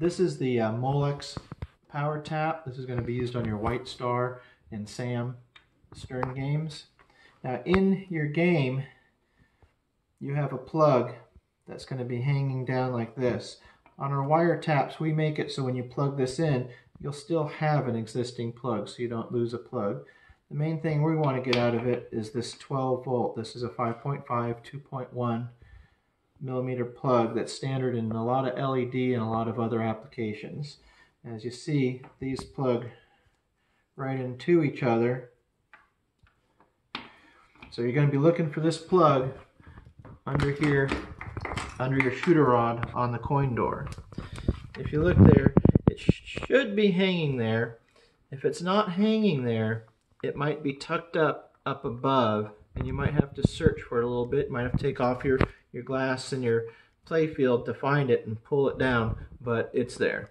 This is the uh, Molex power tap. This is going to be used on your Whitestar and SAM Stern games. Now in your game, you have a plug that's going to be hanging down like this. On our wire taps, we make it so when you plug this in, you'll still have an existing plug so you don't lose a plug. The main thing we want to get out of it is this 12 volt. This is a 5.5, 2.1 millimeter plug that's standard in a lot of LED and a lot of other applications. As you see, these plug right into each other. So you're going to be looking for this plug under here, under your shooter rod on the coin door. If you look there, it should be hanging there. If it's not hanging there, it might be tucked up up above and you might have to search for it a little bit. You might have to take off your, your glass and your play field to find it and pull it down, but it's there.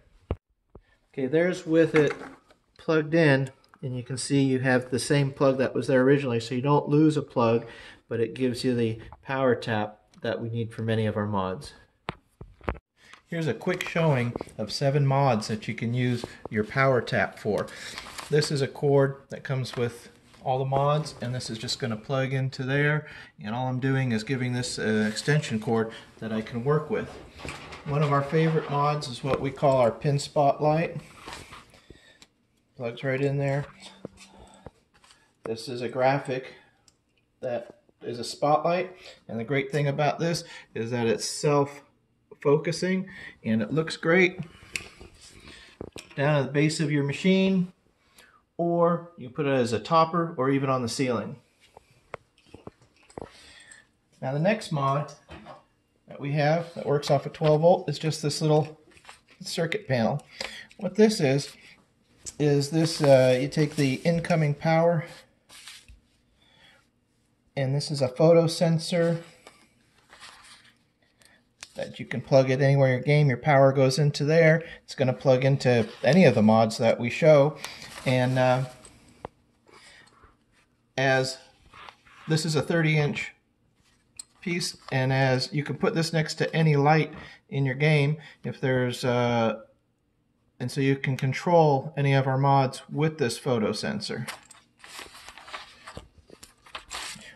Okay, there's with it plugged in and you can see you have the same plug that was there originally so you don't lose a plug but it gives you the power tap that we need for many of our mods. Here's a quick showing of seven mods that you can use your power tap for. This is a cord that comes with all the mods and this is just going to plug into there and all I'm doing is giving this uh, extension cord that I can work with. One of our favorite mods is what we call our pin spotlight. Plugs right in there. This is a graphic that is a spotlight and the great thing about this is that it's self-focusing and it looks great down at the base of your machine or you put it as a topper or even on the ceiling. Now the next mod that we have that works off a of 12 volt is just this little circuit panel. What this is, is this, uh, you take the incoming power and this is a photo sensor you can plug it anywhere in your game. Your power goes into there. It's going to plug into any of the mods that we show. And uh, as this is a 30 inch piece and as you can put this next to any light in your game if there's uh, and so you can control any of our mods with this photo sensor.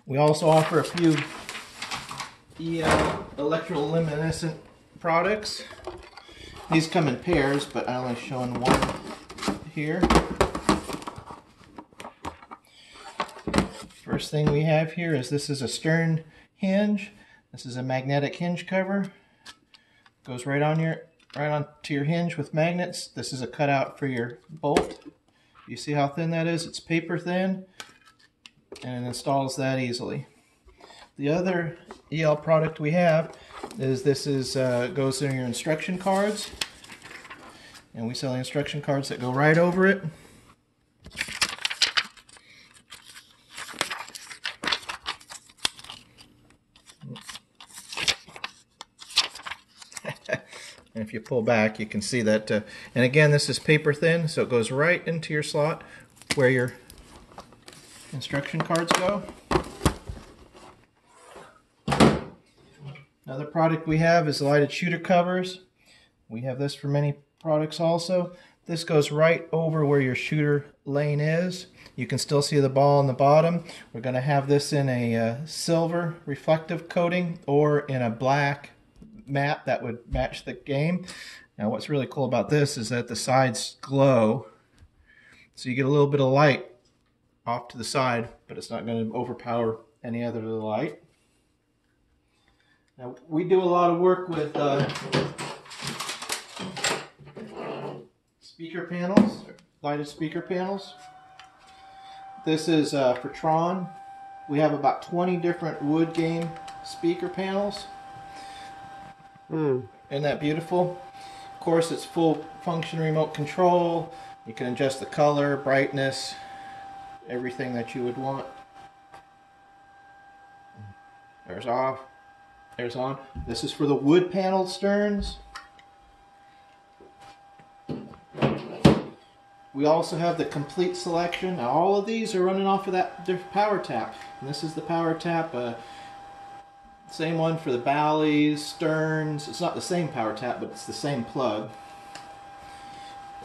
We also offer a few EL electroluminescent products. These come in pairs, but I only showing one here. First thing we have here is this is a stern hinge. This is a magnetic hinge cover. Goes right on your right onto your hinge with magnets. This is a cutout for your bolt. You see how thin that is? It's paper thin and it installs that easily. The other EL product we have is this is uh, goes in your instruction cards and we sell the instruction cards that go right over it. and if you pull back you can see that uh, and again this is paper thin so it goes right into your slot where your instruction cards go. Another product we have is lighted shooter covers. We have this for many products also. This goes right over where your shooter lane is. You can still see the ball on the bottom. We're going to have this in a uh, silver reflective coating or in a black mat that would match the game. Now what's really cool about this is that the sides glow so you get a little bit of light off to the side, but it's not going to overpower any other light. Now, we do a lot of work with uh, speaker panels, lighted speaker panels. This is uh, for Tron. We have about 20 different wood game speaker panels. Mm. Isn't that beautiful? Of course, it's full function remote control. You can adjust the color, brightness, everything that you would want. There's off. There's on. This is for the wood paneled sterns. We also have the complete selection. Now all of these are running off of that power tap. And this is the power tap. Uh, same one for the Bally's, Sterns. It's not the same power tap, but it's the same plug.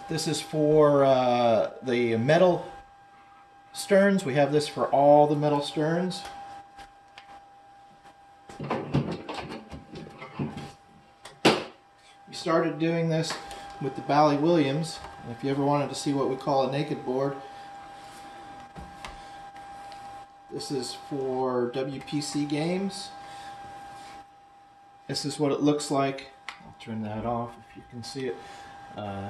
This is for uh, the metal sterns. We have this for all the metal sterns. We started doing this with the Bally Williams. If you ever wanted to see what we call a naked board, this is for WPC games. This is what it looks like. I'll turn that off if you can see it. Uh,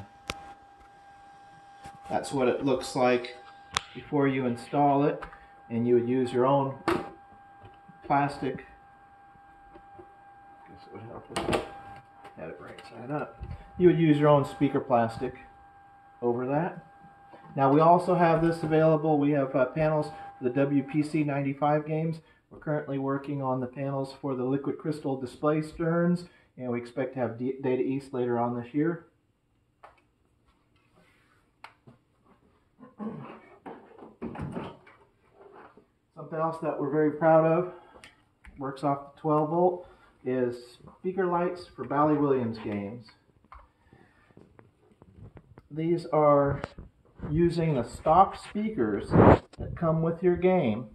that's what it looks like before you install it and you would use your own plastic guess it would help if I had it right side up. You would use your own speaker plastic over that. Now we also have this available. We have uh, panels for the WPC 95 games. We're currently working on the panels for the liquid crystal display sterns and we expect to have D Data East later on this year. Something else that we're very proud of, works off the 12 volt, is speaker lights for Bally Williams games. These are using the stock speakers that come with your game.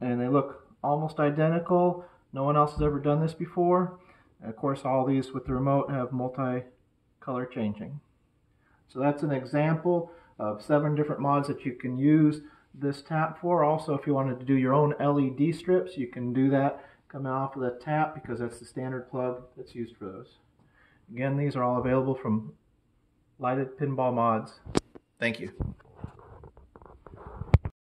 And they look almost identical. No one else has ever done this before. And of course, all these with the remote have multi-color changing. So that's an example of seven different mods that you can use this tap for. Also, if you wanted to do your own LED strips, you can do that coming off of the tap because that's the standard plug that's used for those. Again, these are all available from Lighted Pinball Mods. Thank you.